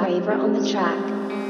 Braver on the track.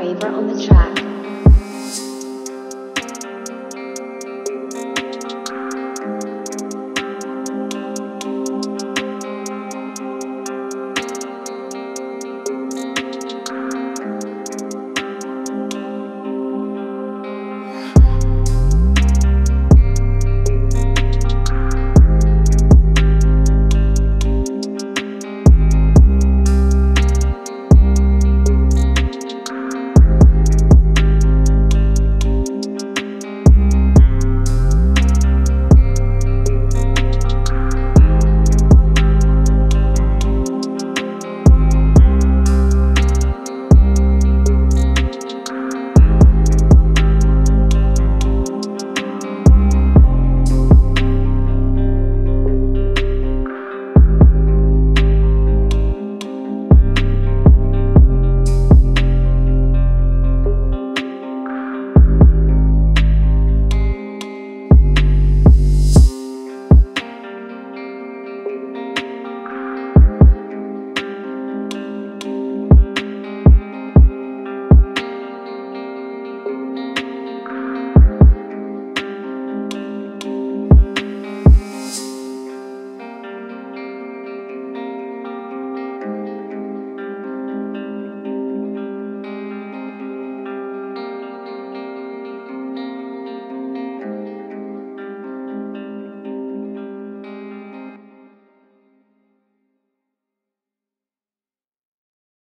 Raver on the track.